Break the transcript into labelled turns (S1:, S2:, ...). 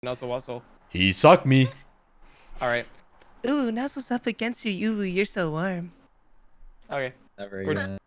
S1: Nuzzle wuzzle.
S2: He sucked me.
S1: All right.
S3: Ooh, nuzzles up against you. Ooh, you're so warm.
S1: Okay.
S4: Never again.